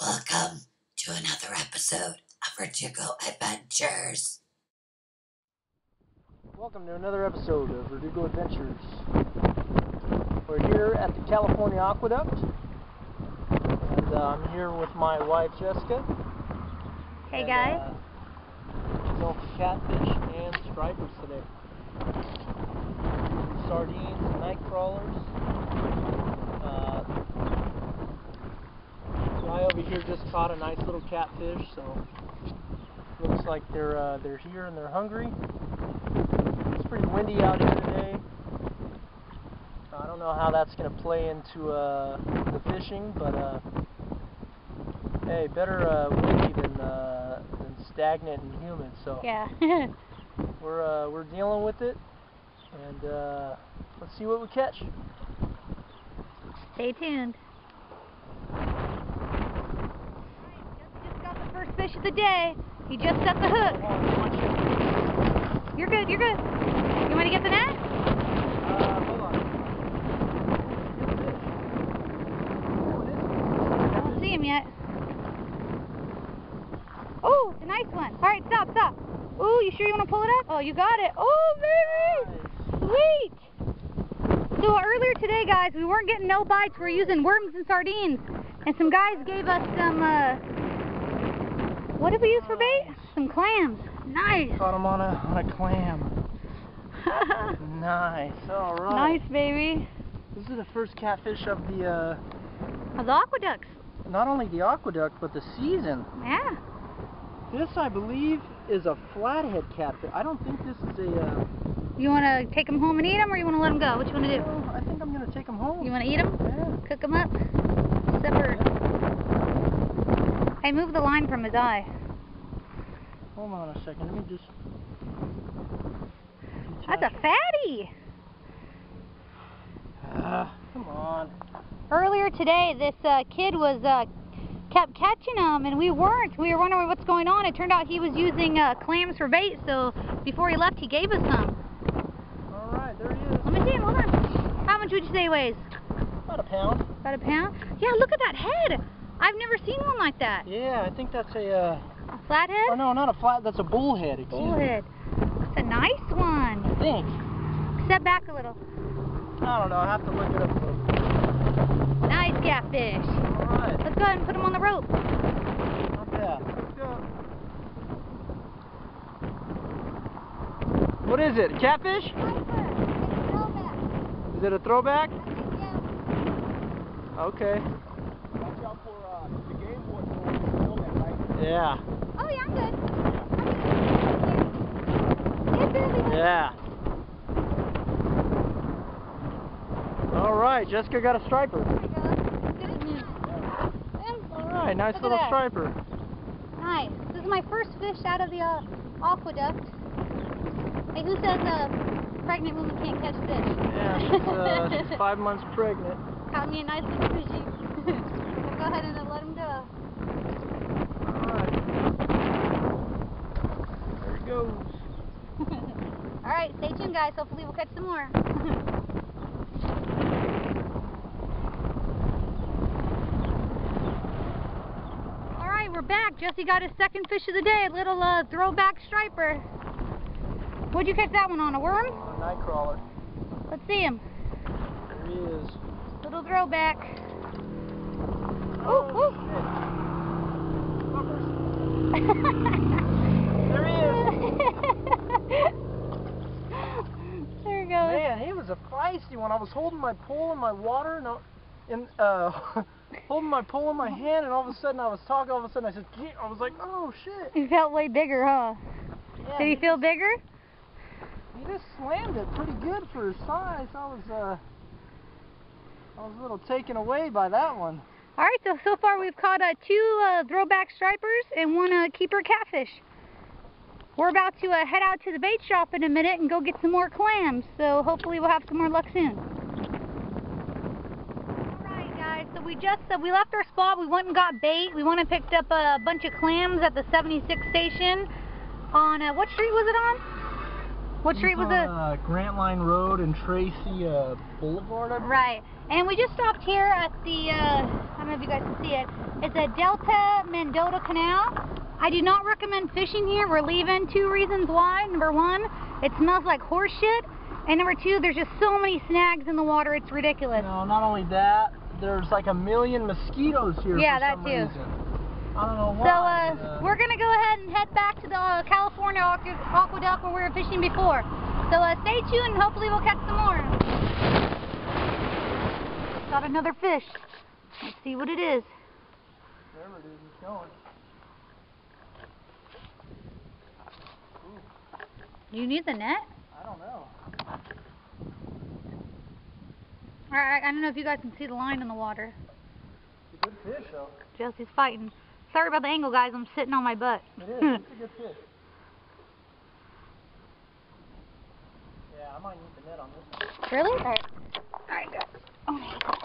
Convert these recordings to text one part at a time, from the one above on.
Welcome to another episode of Verdugo Adventures. Welcome to another episode of Verdugo Adventures. We're here at the California Aqueduct, and uh, I'm here with my wife Jessica. Hey and, guys. Uh, milk catfish and stripers today. Sardines and night crawlers. Uh, guy over here just caught a nice little catfish, so looks like they're uh, they're here and they're hungry. It's pretty windy out here today. I don't know how that's going to play into uh, the fishing, but uh, hey, better uh, windy than uh, than stagnant and humid. So yeah. we're uh, we're dealing with it, and uh, let's see what we catch. Stay tuned. Just got the first fish of the day. He just set the hook. You're good. You're good. You want to get the net? Uh, hold on. I don't see him yet. Oh, a nice one. All right, stop, stop. Oh, you sure you want to pull it up? Oh, you got it. Oh, baby. Sweet. So earlier today, guys, we weren't getting no bites. We are using worms and sardines. And some guys gave us some, uh, what did we use for bait? Some clams. Nice. Caught him on a on a clam. Nice. All right. nice, baby. This is the first catfish of the uh, Of the aqueducts. not only the aqueduct but the season. Yeah. This, I believe, is a flathead catfish. I don't think this is a. Uh, You want to take them home and eat them, or you want to let them go? What you want to do? well, I think I'm gonna take them home. You want to eat them? Yeah. Cook them up? Separate. Hey, move the line from his eye. Hold on a second. Let me just. That's a fatty. Ah, come on. Earlier today, this uh, kid was uh, kept catching them, and we weren't. We were wondering what's going on. It turned out he was using uh, clams for bait. So before he left, he gave us some. All right, there he is. Let me see him. Hold on. How much would you say he weighs? About a pound. About a pound? Yeah. Look at that head. I've never seen one like that. Yeah, I think that's a. Uh, A flathead? oh no, not a flat. That's a bullhead. Excuse me. Bullhead. That's a nice one. I think. Step back a little. I don't know. I have to look it up. Though. Nice catfish. All right. Let's go ahead and put him on the rope. Not bad. Let's go. What is it? A catfish? Is it a throwback? Okay. Watch out for uh, the game board for when you film that, right? Yeah. Oh yeah, I'm good. I'm good. It's barely Yeah. All right, Jessica got a striper. All right, nice little that. striper. Nice. This is my first fish out of the uh, aqueduct. Hey, who says a pregnant woman can't catch fish? Yeah, she's, uh, she's five months pregnant. Caught me a nice little fishy. go ahead and let him go. All right. There he goes. All right, stay tuned, guys. Hopefully, we'll catch some more. All right, we're back. Jesse got his second fish of the day, a little uh, throwback striper. What'd you catch that one on? A worm? A night crawler. Let's see him. There he is. Little throwback. Ooh, ooh. There he is. there he goes. Man, he was a feisty one. I was holding my pole in my water and, I, and uh, holding my pole in my hand, and all of a sudden I was talking. All of a sudden I said, "Gee," I was like, "Oh shit!" He felt way bigger, huh? Yeah, Did he feel bigger? He just slammed it pretty good for his size. I was uh, I was a little taken away by that one. All right, so so far we've caught uh, two uh, throwback stripers and one uh, keeper catfish. We're about to uh, head out to the bait shop in a minute and go get some more clams. So hopefully we'll have some more luck soon. All right, guys. So we just uh, we left our spot. We went and got bait. We went and picked up a bunch of clams at the 76 station. On uh, what street was it on? What street was it? Uh, Grant Line Road and Tracy uh, Boulevard. I believe. Right. And we just stopped here at the, uh, I don't know if you guys can see it. It's a Delta Mendota Canal. I do not recommend fishing here. We're leaving. Two reasons why. Number one, it smells like horse shit. And number two, there's just so many snags in the water, it's ridiculous. No, not only that, there's like a million mosquitoes here Yeah, that too. reason. I don't know why. So, why. uh, we're gonna go ahead and head back to the uh, California aqu- aqueduct where we were fishing before. So, uh, stay tuned. And hopefully, we'll catch some more. Got another fish. Let's see what it is. Wherever it is, it's going. Do you need the net? I don't know. Alright, I don't know if you guys can see the line in the water. It's a good fish, though. Jesse's fighting. Sorry about the angle, guys. I'm sitting on my butt. It is. it's a good fish. Yeah, I might need the net on this one. Really? Alright. Alright, guys. Oh my God.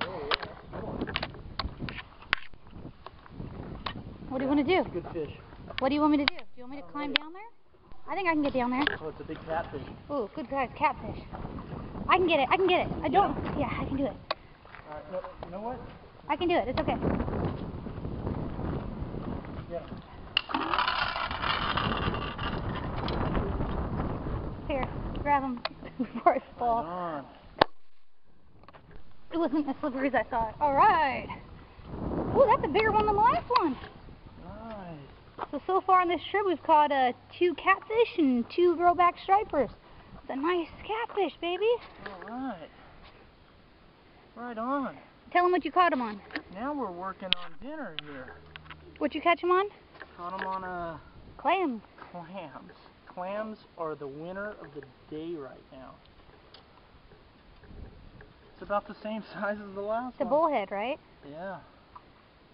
Oh, yeah, good. What do you want to do? Good fish. What do you want me to do? Do you want me to climb down there? I think I can get down there. Oh, it's a big catfish. Ooh, good guys, catfish. I can get it. I can get it. I don't. Yeah, I can do it. All right, no, you know what? I can do it. It's okay. Yeah. Here, grab him before I Right fall. on. It wasn't as slippery as I thought. All right. Ooh, that's a bigger one than the last one. So, so far on this trip, we've caught uh, two catfish and two growback stripers. It's a nice catfish, baby. All right. Right on. Tell them what you caught them on. Now we're working on dinner here. What'd you catch them on? Caught them on uh, Clams. clams. Clams are the winner of the day right now. It's about the same size as the last It's a one. bullhead, right? Yeah.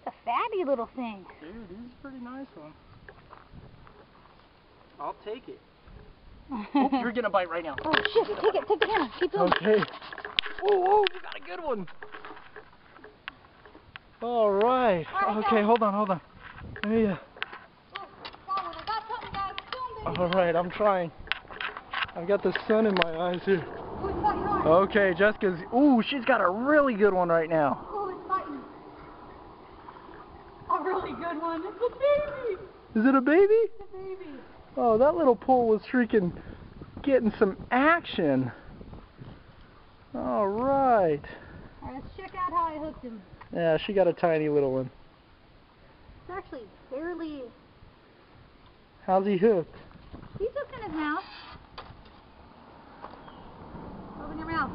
It's a fatty little thing. Dude, this is a pretty nice one. I'll take it. Oh, you're gonna bite right now. Oh shit, take it, take the camera, keep going. Okay. Whoa, whoa, you got a good one. All right. All right, Okay, hold on, hold on. Let me, uh, Got one, I got something, guys. Film, baby. all right, I'm trying. I've got the sun in my eyes here. Ooh, it's fighting hard. Okay, Jessica's. Ooh, she's got a really good one right now. Ooh, it's fighting. A really good one. It's a baby. Is it a baby? It's a baby. Oh, that little pole was freaking getting some action. All right. All right, let's check out how I hooked him. Yeah, she got a tiny little one. It's actually barely. How's he hooked? He's hooked in his mouth. Open your mouth.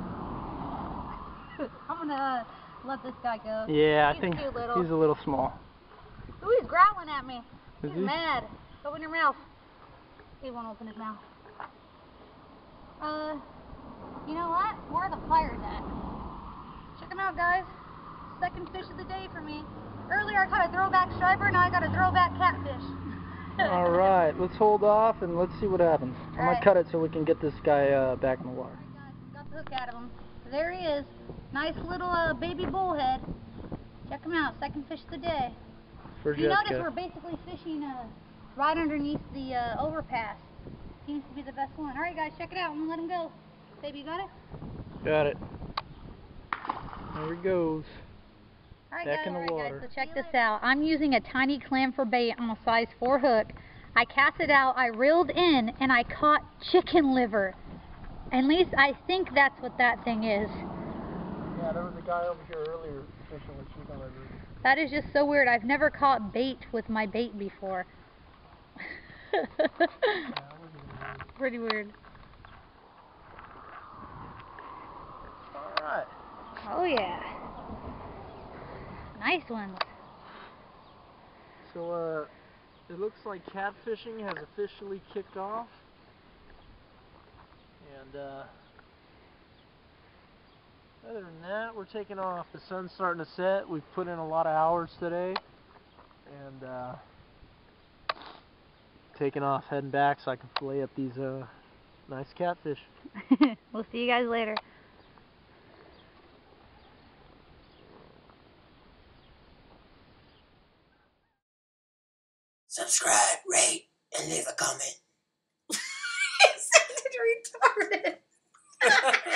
I'm gonna uh, let this guy go. Yeah, I think too little. he's a little small. Ooh, he's growling at me. Is he's he? mad. Open your mouth. He won't open his mouth. Uh, you know what? Where are the pliers at? Check them out, guys. Second fish of the day for me. Earlier I caught a throwback striper, now I got a throwback catfish. All right, let's hold off and let's see what happens. I'm gonna cut it so we can get this guy uh, back in the water. Got the hook out of him. There he is. Nice little uh, baby bullhead. Check him out. Second fish of the day. For You notice we're basically fishing uh, right underneath the uh, overpass. Seems to be the best one. All right, guys, check it out. I'm gonna let him go. Baby, you got it? Got it. There he goes. All right, Back guys. in the All right, water. guys. So check this out. I'm using a tiny clam for bait on a size 4 hook. I cast it out, I reeled in, and I caught chicken liver. At least I think that's what that thing is. Yeah, there was a guy over here earlier fishing with chicken liver. That is just so weird. I've never caught bait with my bait before. Pretty weird. All right. Oh yeah. Nice ones. So uh, it looks like catfishing has officially kicked off, and uh, other than that, we're taking off. The sun's starting to set. We've put in a lot of hours today, and uh, taking off, heading back so I can fillet up these uh, nice catfish. we'll see you guys later. Subscribe, rate, and leave a comment. it sounded retarded.